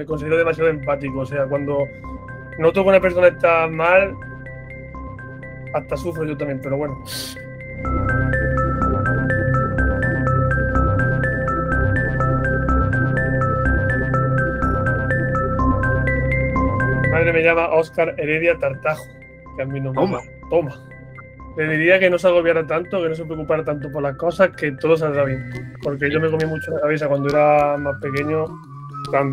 me considero demasiado empático. O sea, cuando noto que una persona está mal, hasta sufro yo también, pero bueno. Mi madre me llama Oscar Heredia Tartajo, que a mí no me Toma. Toma. Le diría que no se agobiara tanto, que no se preocupara tanto por las cosas, que todo saldrá bien. Porque yo me comí mucho la cabeza cuando era más pequeño, plan.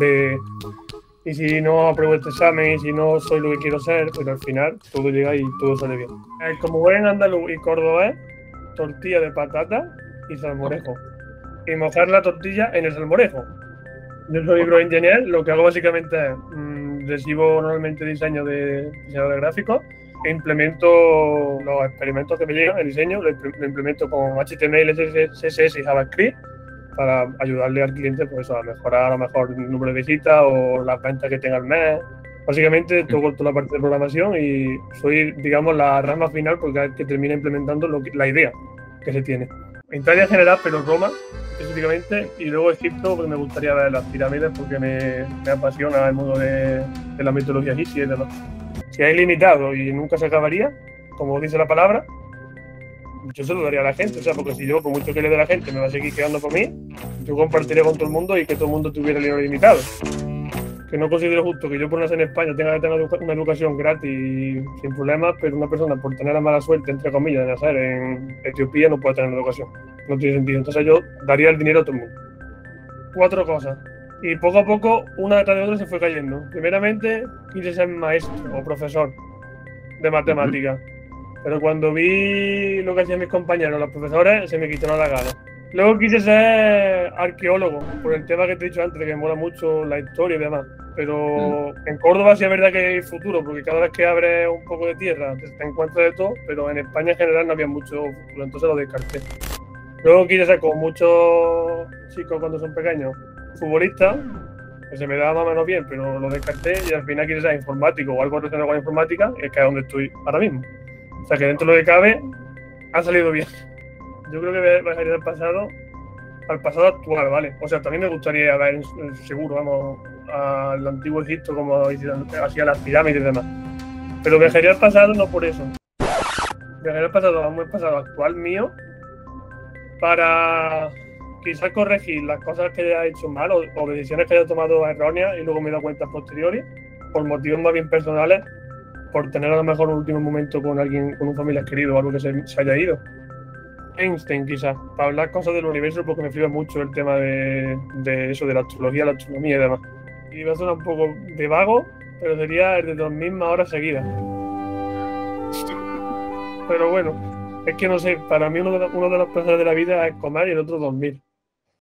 Y si no apruebo este examen, y si no soy lo que quiero ser, pero al final todo llega y todo sale bien. Eh, Como buen andaluz y cordobés, tortilla de patata y salmorejo. Y mojar la tortilla en el salmorejo. Yo soy ingeniero, lo que hago básicamente es mm, recibo normalmente diseño de diseñador de gráficos e implemento los experimentos que me llegan, el diseño, lo implemento con HTML, CSS y JavaScript para ayudarle al cliente pues, a mejorar a lo mejor el número de visitas o las ventas que tenga el mes. Básicamente toco toda la parte de programación y soy, digamos, la rama final porque es que termina implementando lo que- la idea que se tiene. En Italia en general, pero Roma específicamente, y luego Egipto porque me gustaría ver las pirámides porque me, me apasiona el mundo de, de la mitología egipcia y demás. Si es ilimitado y nunca se acabaría, como dice la palabra, yo se lo daría a la gente, o sea, porque si yo, por mucho que le dé a la gente, me va a seguir quedando por mí, yo compartiría con todo el mundo y que todo el mundo tuviera dinero ilimitado. Que no considero justo que yo por nacer en España tenga que tener una educación gratis sin problemas, pero una persona por tener la mala suerte, entre comillas, de nacer en Etiopía no puede tener educación. No tiene sentido. Entonces yo daría el dinero a todo el mundo. Cuatro cosas. Y poco a poco, una detrás de otra se fue cayendo. Primeramente, quise ser maestro o profesor de matemáticas. Pero cuando vi lo que hacían mis compañeros, los profesores, se me quitaron la gana. Luego quise ser arqueólogo, por el tema que te he dicho antes, de que me mola mucho la historia y demás. Pero en Córdoba sí es verdad que hay futuro, porque cada vez que abres un poco de tierra te, encuentras de todo, pero en España en general no había mucho futuro, entonces lo descarté. Luego quise ser como muchos chicos cuando son pequeños, futbolista, que se me daba más o menos bien, pero lo descarté y al final quise ser informático o algo relacionado con la informática, y es que es donde estoy ahora mismo. O sea que dentro de lo que cabe, ha salido bien. Yo creo que bajaría del pasado al pasado actual, ¿vale? O sea, también me gustaría ver, eh, seguro, vamos, al antiguo Egipto como hacía las pirámides y demás. Pero viajaría al pasado no por eso. Viajaría al pasado, a un pasado actual mío, para quizás corregir las cosas que haya hecho mal o, o decisiones que haya tomado erróneas y luego me he dado cuenta posteriores, por motivos más bien personales, por tener a lo mejor un último momento con alguien, con un familiar querido o algo que se, haya ido. Einstein, quizás, para hablar cosas del universo, porque me flipa mucho el tema de, eso, de la astrología, la astronomía y demás. Y va a sonar un poco de vago, pero sería el de dos mismas horas seguidas. Pero bueno, es que no sé, para mí uno de, uno de los placeres de la vida es comer y el otro dormir.